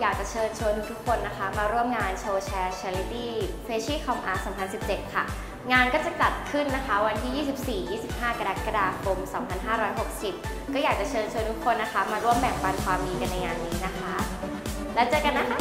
อยากจะเชิญชวนทุกๆคนนะคะ มาร่วมงานโชว์แชร์ Charity f a s h i c o m Art 2017 ค่ะ งานก็จะจัดขึ้นนะคะ วันที่ 24-25 กรกฎาคม 2560 ก็อยากจะเชิญชวนทุกคนนะคะ มาร่วมแบ่งปันความดีกันในงานนี้นะคะ แล้วเจอกันนะคะ